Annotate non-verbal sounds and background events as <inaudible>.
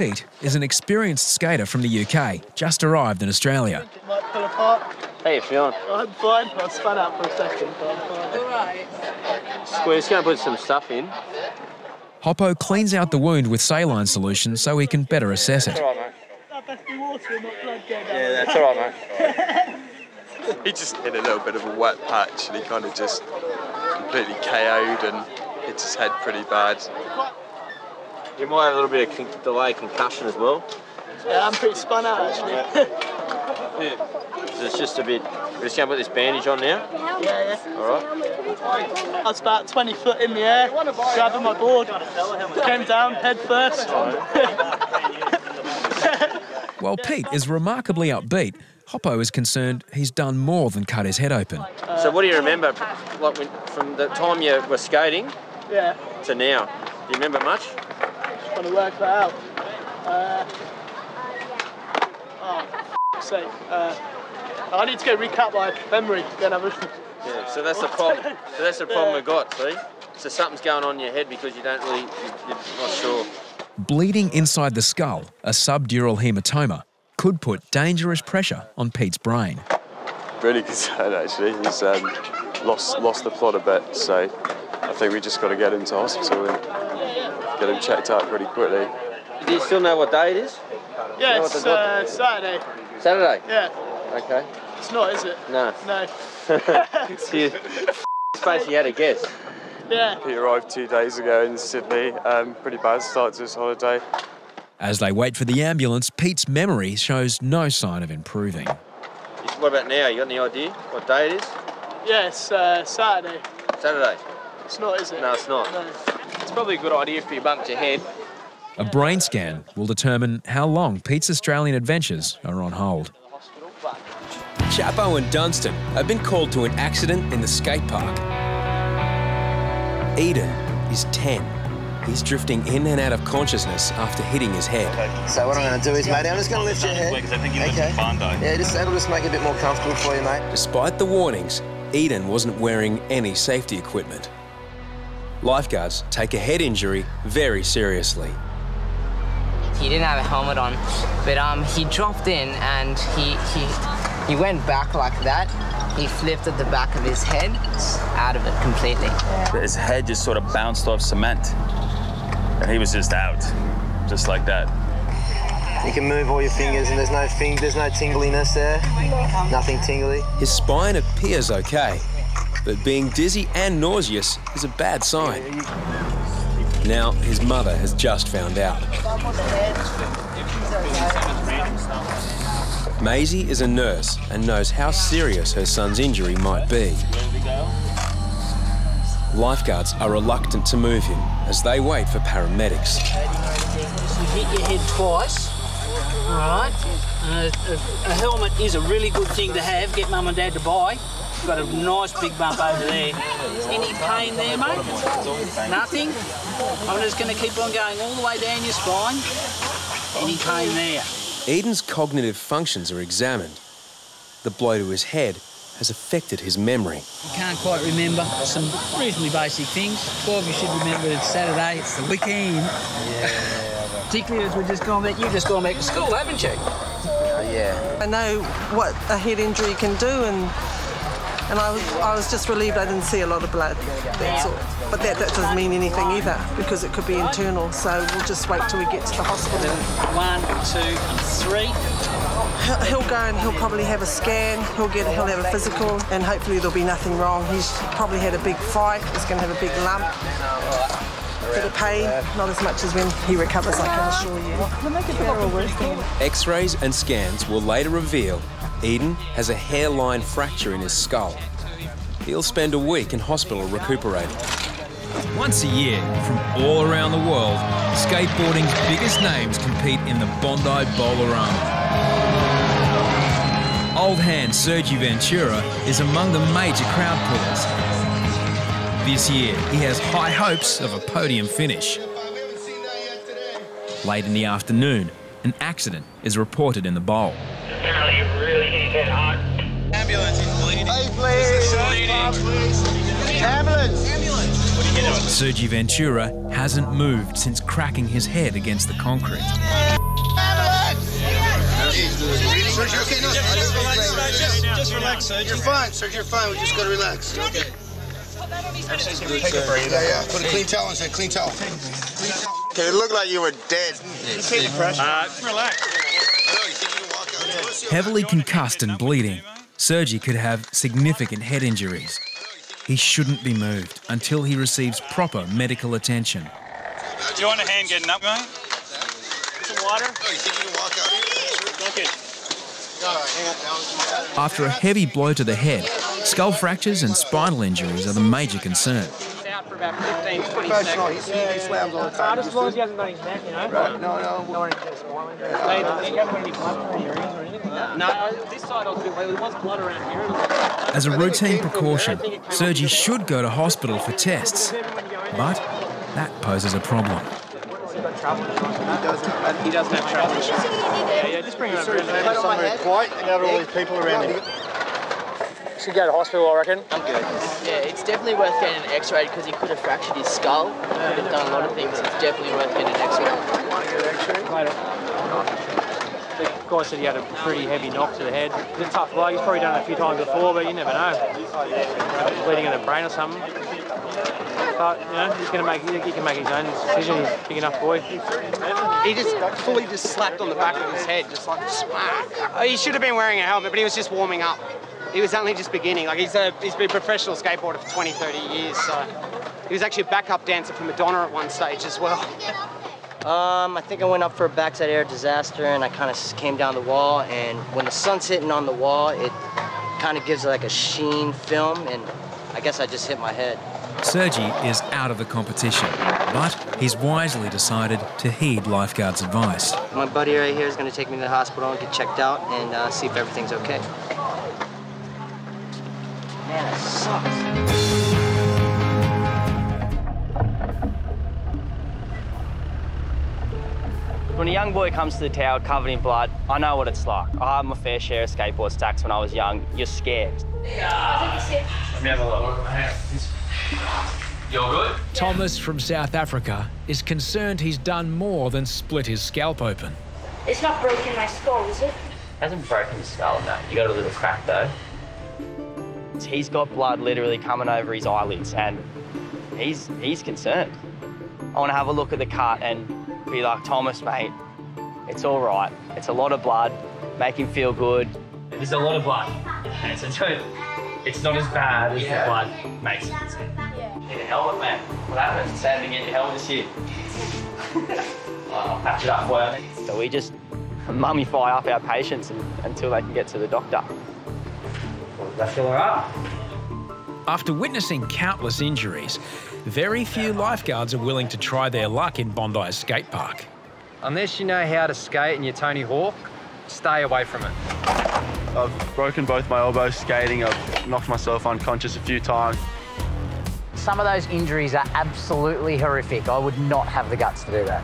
Pete is an experienced skater from the UK, just arrived in Australia. It might. How you feeling? I'm fine. I spun out for a second, but I'm. We're just going to put some stuff in. Hoppo cleans out the wound with saline solution so he can better assess it. All right, mate. That best be water and not blood going down. Yeah, that's all right, mate. <laughs> he just hit a little bit of a wet patch and he kind of just completely KO'd and hit his head pretty bad. You might have a little bit of con- delay concussion as well. Yeah, I'm pretty spun out actually. So it's just a bit. We're just going to put this bandage on now. yeah, yeah. All right. I was about 20 foot in the air, grabbing my board, came down head first. <laughs> While Pete is remarkably upbeat, Hoppo is concerned he's done more than cut his head open. So what do you remember, like when, from the time you were skating yeah, to now? Do you remember much? Trying to work that out. Uh, oh, f- sake. Uh, I need to go recap my memory. Then have a Yeah. So that's the <laughs> problem. So that's the problem we've got. See. So something's going on in your head because you don't really, you- you're not sure. Bleeding inside the skull, a subdural hematoma, could put dangerous pressure on Pete's brain. Really concerned actually. He's um, lost lost the plot a bit, so I think we just got to get him to hospital and get him checked out pretty quickly. Do you still know what day it is? Yeah, know it's uh, Saturday. Saturday. Yeah, Okay. it's not, is it? No. No. So <laughs> <laughs> you, space you had a guess. Yeah. He arrived two days ago in Sydney. Um, pretty bad start to his holiday. As they wait for the ambulance, Pete's memory shows no sign of improving. What about now? You got any idea what day it is? Yeah, it's uh, Saturday. Saturday. It's not, is it? No, it's not. No. It's probably a good idea if you bumped your head. A brain scan will determine how long Pete's Australian adventures are on hold. Chapo and Dunstan have been called to an accident in the skate park. Eden is 10. He's drifting in and out of consciousness after hitting his head. So what I'm going to do is, mate, I'm just going to lift your head. okay. Yeah, just that'll just make it a bit more comfortable for you, mate. Despite the warnings, Eden wasn't wearing any safety equipment. Lifeguards take a head injury very seriously. He didn't have a helmet on, but um, he dropped in and he, he, he went back like that. He flipped at the back of his head out of it completely. His head just sort of bounced off cement. And he was just out, just like that. You can move all your fingers, and there's no fing- there's no tingliness there. Nothing tingly. His spine appears okay, but being dizzy and nauseous is a bad sign. Now, his mother has just found out. Maisie is a nurse and knows how serious her son's injury might be. Lifeguards are reluctant to move him as they wait for paramedics. You hit your head twice, right? A, a, a helmet is a really good thing to have. Get mum and dad to buy. Got a nice big bump over there. Any pain there, mate? Nothing? I'm just going to keep on going all the way down your spine. Any pain there? Eden's cognitive functions are examined. The blow to his head has affected his memory. You can't quite remember some reasonably basic things. 12, you should remember it's Saturday, it's the weekend. <laughs> Particularly as we're just going back, you've just gone back to school, haven't you? Uh, yeah. I know what a head injury can do, and and I was I was just relieved I didn't see a lot of blood. That's all. But that, that doesn't mean anything either because it could be internal. So we'll just wait till we get to the hospital. One, One, two, three. He'll, he'll go and he'll probably have a scan. He'll get he'll have a physical, and hopefully there'll be nothing wrong. He's probably had a big fight. He's going to have a big lump. Bit of pain, not as much as when he recovers, I can assure you. X rays and scans will later reveal Eden has a hairline fracture in his skull. He'll spend a week in hospital recuperating. Once a year, from all around the world, skateboarding's biggest names compete in the Bondi Bowlerama. Old hand Sergie Ventura is among the major crowd pullers. This year, he has high hopes of a podium finish. Late in the afternoon, an accident is reported in the bowl. Ambulance, he's bleeding. Hey, please. Bleeding. Ambulance. Ambulance. Sergie Ventura hasn't moved since cracking his head against the concrete. Just, relax, relax. You're fine, Serge, you're fine. We just gotta relax. Okay. Take a breather. Yeah, yeah. Put a clean towel on, Serge. Clean towel. Okay, it looked like you were dead. You take the pressure. Uh, relax. Heavily concussed and bleeding, Sergie could have significant head injuries. He shouldn't be moved until he receives proper medical attention. Do you want a hand getting up, mate? Some water? Oh, you think you can walk out here? Okay. After a heavy blow to the head, skull fractures and spinal injuries are the major concern. Out for about 15, 20 Coach, seconds. no, he, he slams all the time. Just as long as he hasn't got his neck, you know. Right, no, no. Don't want him to get a spinal. You haven't got any blood in your ears or anything like that? No, this side I was a bit weak. There was blood around here. As a routine precaution, Sergie should go to hospital for tests, but that poses a problem. He doesn't have trouble. Yeah, yeah, just bring him over. Somewhere quiet and have all these people around him. Should go to hospital, I reckon. I'm good. Yeah, it's definitely worth getting an X-ray because he could have fractured his skull. He could have done a lot of things. It's definitely worth getting an X-ray. Want to get an X-ray? Later. The guy said he had a pretty heavy knock to the head. He's a tough bloke. He's probably done it a few times before, but you never know. Bleeding in the brain or something. But you know, he's gonna make. He can make his own decision. He's a big enough boy. He just fully just slapped on the back of his head, just like smack. Oh, He should have been wearing a helmet, but he was just warming up. He was only just beginning. Like he's a he's been a professional skateboarder for 20, 30 years. So he was actually a backup dancer for Madonna at one stage as well. Um, I think I went up for a backside air disaster and I kind of came down the wall and when the sun's hitting on the wall, it kind of gives like a sheen film and I guess I just hit my head. Sergie is out of the competition, but he's wisely decided to heed lifeguards' advice. My buddy right here is going to take me to the hospital and get checked out and uh, see if everything's okay. Man, that sucks. When a young boy comes to the tower covered in blood, I know what it's like. I had my fair share of skateboard stacks when I was young. You're scared. Let me have a look. You're good? Thomas from South Africa is concerned he's done more than split his scalp open. It's not broken my skull, is it? it Hasn't broken his skull, no. You got a little crack though. He's got blood literally coming over his eyelids, and he's he's concerned. I want to have a look at the cut and be like, Thomas, mate, it's all right. It's a lot of blood. Make him feel good. There's a lot of blood. And so don't, it's not as bad as the blood makes it. Need a helmet, man. What happened? Sad to get your helmet this year. <laughs> I'll patch it up for you. So we just <laughs> mummify up our patients and, until they can get to the doctor. Does that feel all right? After witnessing countless injuries, very few lifeguards are willing to try their luck in Bondi Skate Park. Unless you know how to skate and you're Tony Hawk, stay away from it. I've broken both my elbows skating. I've knocked myself unconscious a few times. Some of those injuries are absolutely horrific. I would not have the guts to do that.